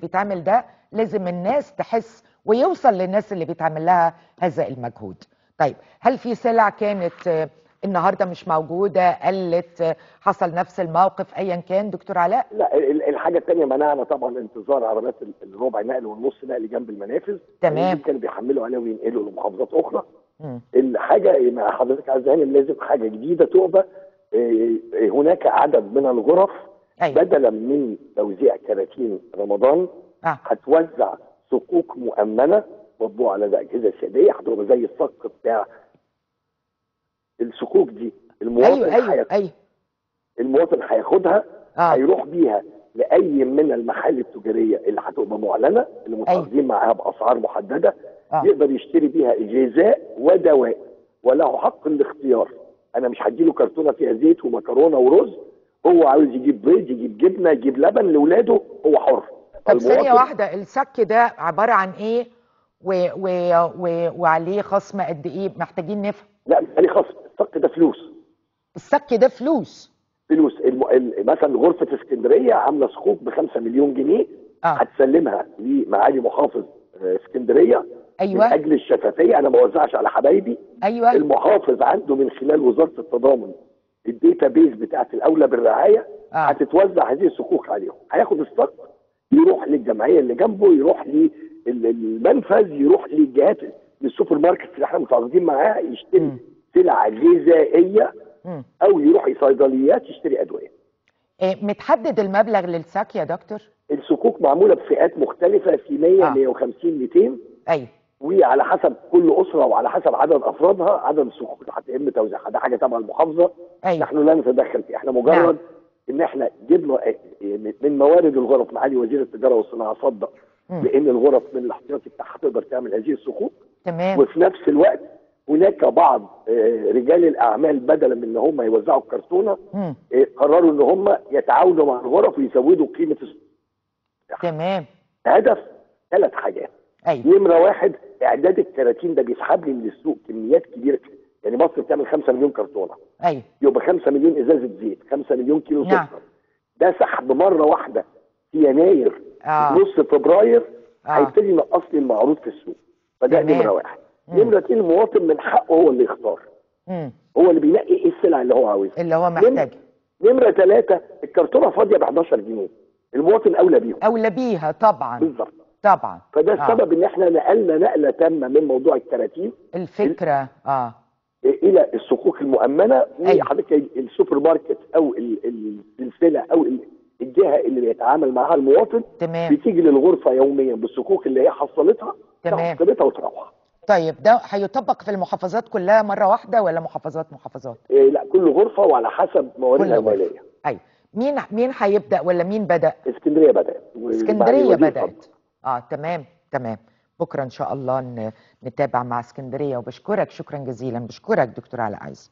بيتعمل ده لازم الناس تحس ويوصل للناس اللي بيتعمل لها هذا المجهود. طيب هل في سلع كانت النهارده مش موجودة؟ قلت حصل نفس الموقف؟ ايا كان دكتور علاء؟ لا ال- الحاجة الثانية منعنا طبعا انتظار عربيات ال- الربع نقل والنص نقل جنب المنافذ. تمام. كانوا بيحملوا عليها وينقلوا لمحافظات أخرى. مم. الحاجة مع حضرتك عايز لازم حاجة جديدة تبقى إيه، هناك عدد من الغرف أيوة. بدلا من توزيع كراتين رمضان آه. هتوزع صكوك مؤمنة مطبوع على ده اجهزه سياديه هتبقى زي الصك بتاع الصكوك دي المواطن أيوه أيوه هياخ- أيوه. المواطن هياخدها آه. هيروح بيها لأي من المحال التجارية اللي هتبقى معلنة اللي متعاقدين معاها بأسعار محددة آه. يقدر يشتري بيها غذاء ودواء وله حق الاختيار. أنا مش هديله كرتونة فيها زيت ومكرونة ورز هو عاوز يجيب بيض يجيب جبنة يجيب لبن لاولاده هو حر. طب ثانية واحدة السك ده عبارة عن إيه؟ و و و وعليه خصم قد إيه؟ محتاجين نفهم. لا مش عليه خصم. الصك ده فلوس. السك ده فلوس. فلوس. الم... ال- مثلا غرفة اسكندرية عاملة صكوك ب 5 مليون جنيه. آه. هتسلمها لمعالي محافظ آه، اسكندرية. من أيوه أجل الشفافية. أنا ما بوزعش على حبايبي. أيوه. المحافظ عنده من خلال وزارة التضامن ال database بتاعت الأولى بالرعاية آه هتتوزع هذه الصكوك عليهم هياخد الصك يروح للجمعية اللي جنبه يروح للمنفذ يروح للجهات للسوبر ماركت اللي إحنا متعاقدين معاها يشتري مم. سلع غذائية. أو يروح صيدليات يشتري أدوية إيه متحدد المبلغ للصك يا دكتور الصكوك معمولة بفئات مختلفة في 100 آه. 150 200 أيوه وعلى حسب كل أسرة وعلى حسب عدد أفرادها عدد اللي هيتم توزيعها. ده حاجة تبع المحافظة. أيوه. نحن لا نتدخل فيه. إحنا مجرد نعم. إن إحنا جبنا من موارد الغرف معالي وزير التجارة والصناعة صدق. بإن الغرف من الاحتياطي بتاعها تقدر تعمل هذه الصكوك تمام. وفي نفس الوقت هناك بعض آه، رجال الأعمال بدلا من إن هم يوزعوا الكرتونة. آه، قرروا إن هم يتعاونوا مع الغرف ويزودوا قيمة. تمام. هدف ثلاث حاجات. أيوه. نمرة واحد اعداد الكراتين ده بيسحب لي من السوق كميات كبيرة. يعني مصر بتعمل 5 مليون كرتونة. أيوه. يبقى 5 مليون إزازة زيت 5 مليون كيلو نعم. سكر. ده سحب مرة واحدة في يناير آه. نص فبراير آه. هيبتدي ينقص لي المعروض في السوق. فده. نمرة واحد. نمرة اتنين المواطن من حقه هو اللي يختار. مم. هو اللي بينقي إيه السلع اللي هو عاوزها. اللي هو محتاج نمرة ثلاثة الكرتونة فاضية ب 11 جنيه. المواطن أولى بيهم. أولى بيها طبعا. بالظبط. طبعا. فده آه. السبب إن إحنا نقلنا نقلة تامة من موضوع الكراتين الفكرة آه. إلى الصكوك المؤمنة أيوة. وحضرتك السوبر ماركت أو ال- ال- السلع أو ال- الجهة اللي بيتعامل معاها المواطن تمام. بتيجي للغرفة يوميا بالصكوك اللي هي حصلتها تمام. قيمتها وتروح طيب ده هيطبق في المحافظات كلها مرة واحدة ولا محافظات محافظات؟ إيه لا كل غرفة وعلى حسب مواردها. المالية. أيوه. مين مين هيبدأ ولا مين بدأ؟ اسكندرية بدأت اسكندرية بدأت. آه تمام تمام. بكرة إن شاء الله نتابع مع اسكندرية وبشكرك شكرا جزيلا. بشكرك دكتور علاء عايز